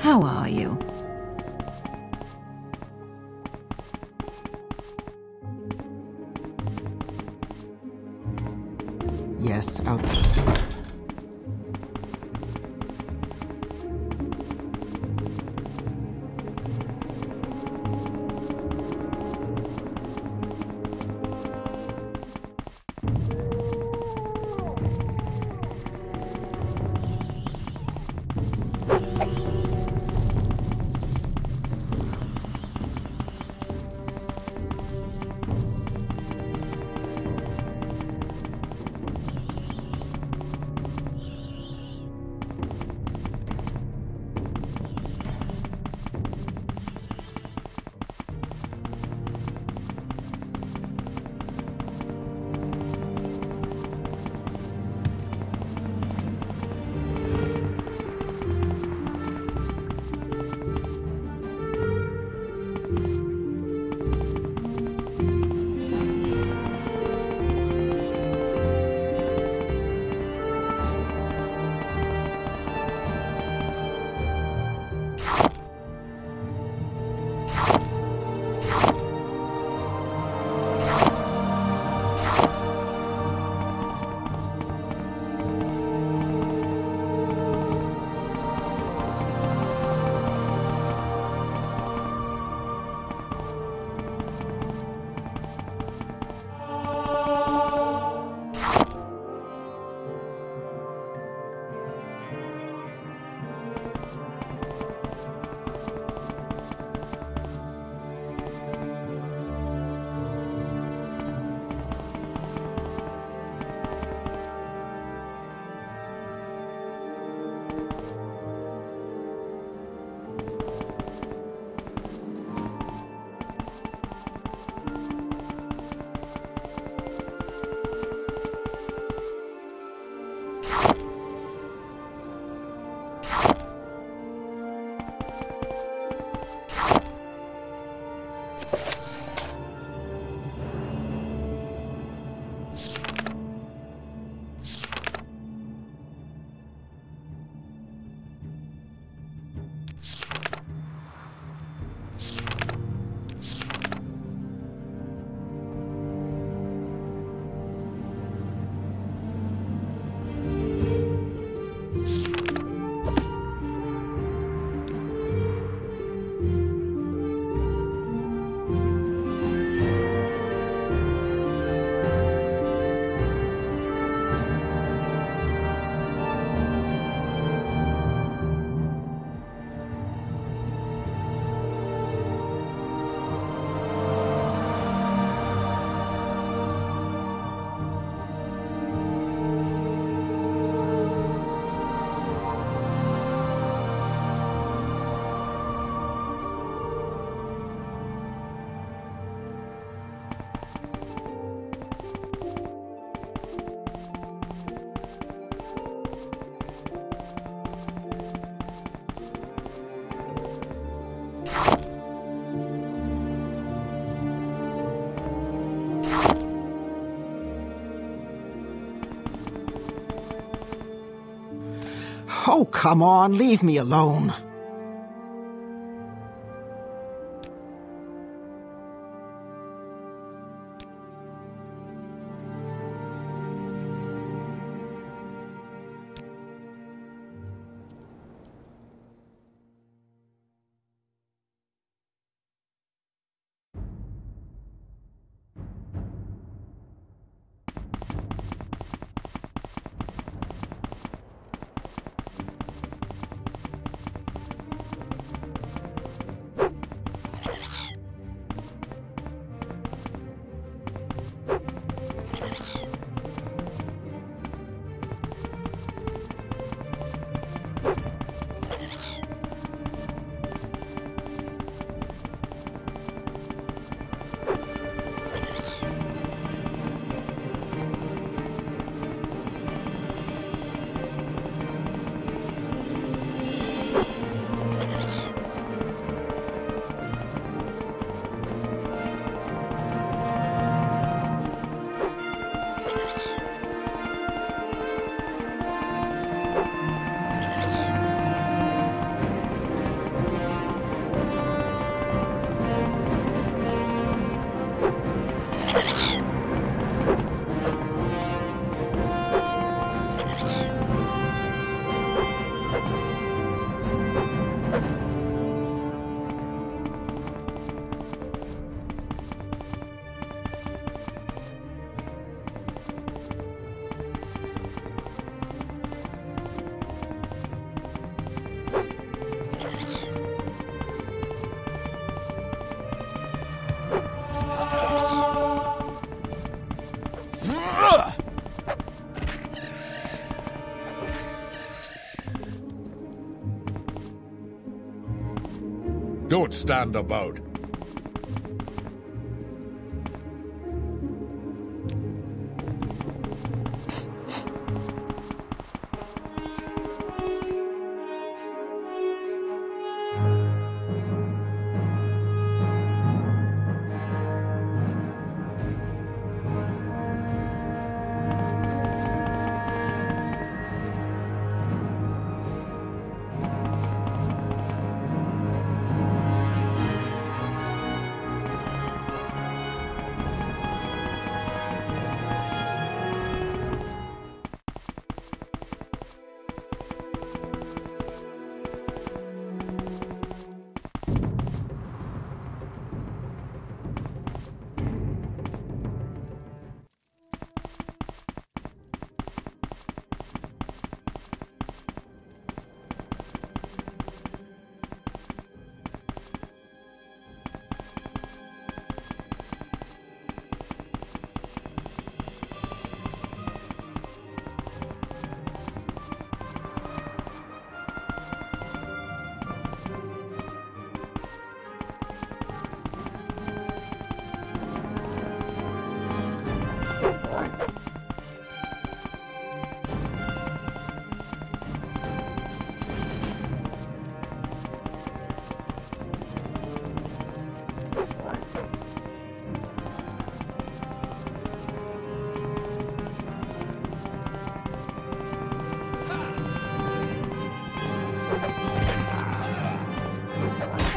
How are you? Yes, out. Oh, come on, leave me alone. Stand about.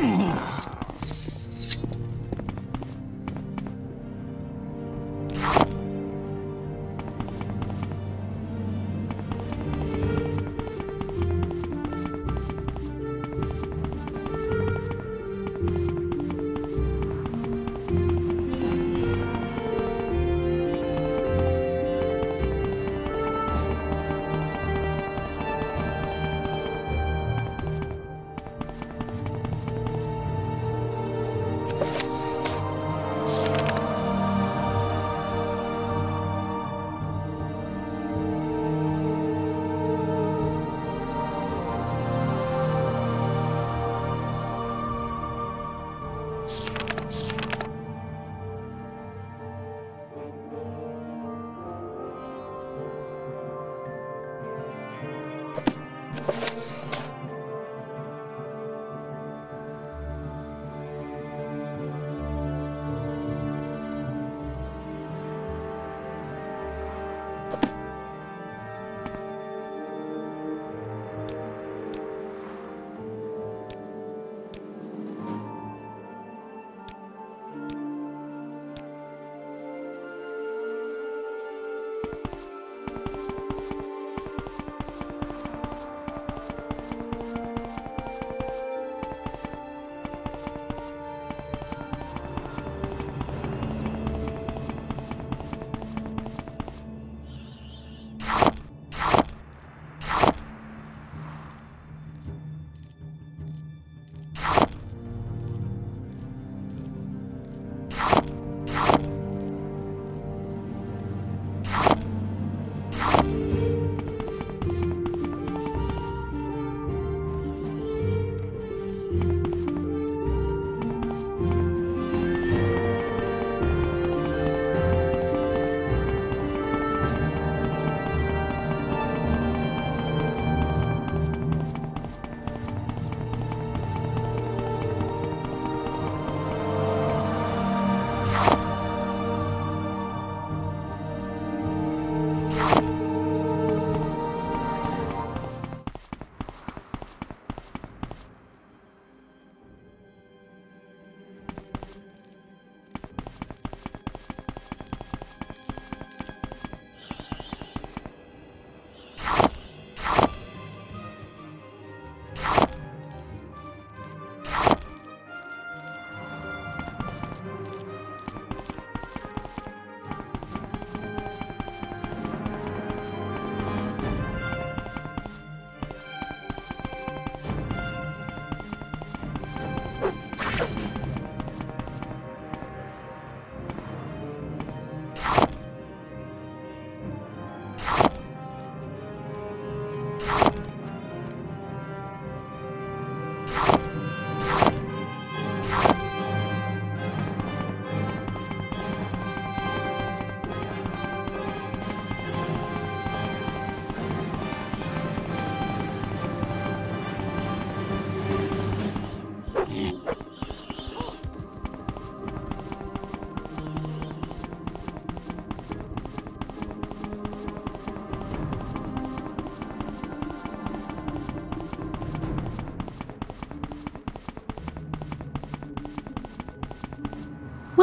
嗯。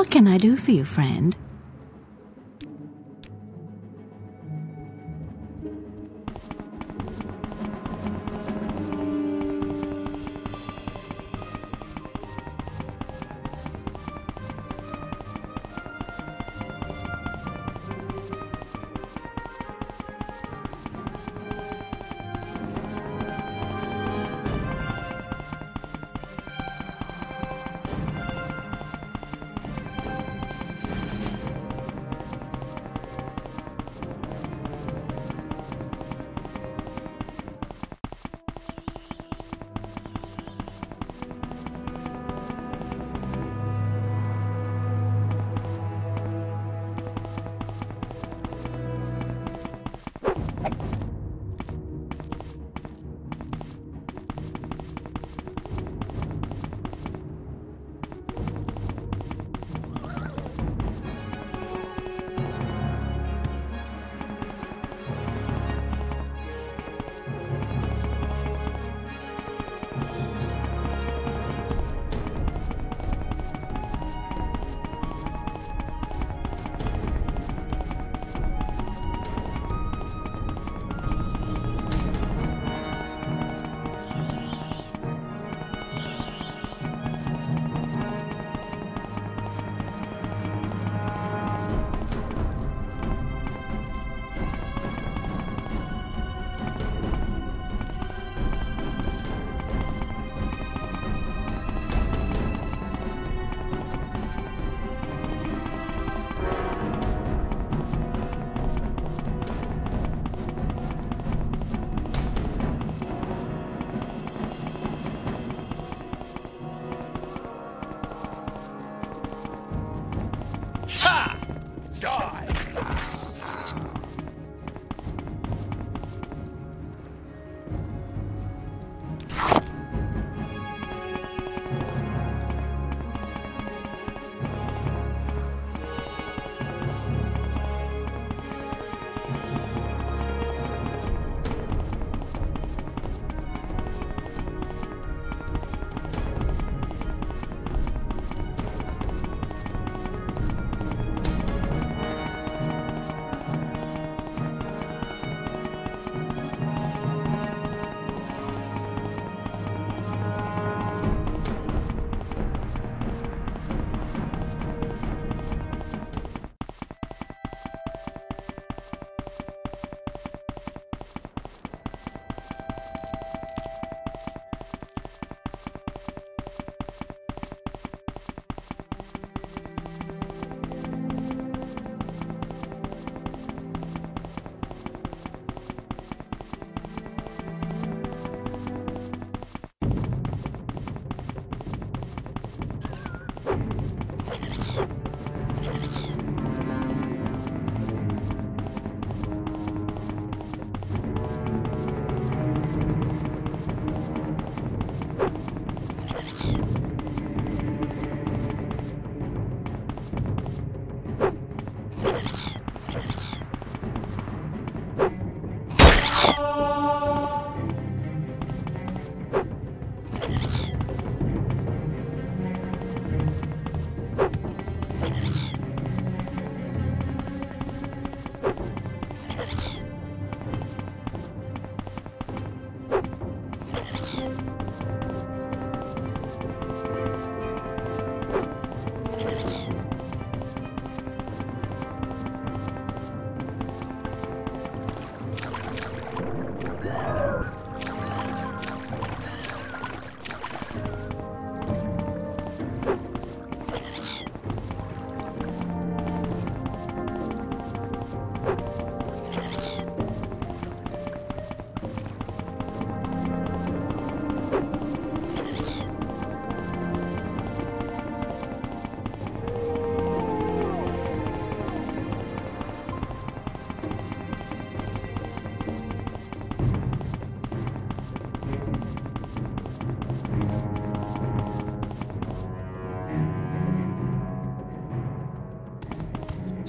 What can I do for you, friend? 哈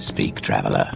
Speak, traveler.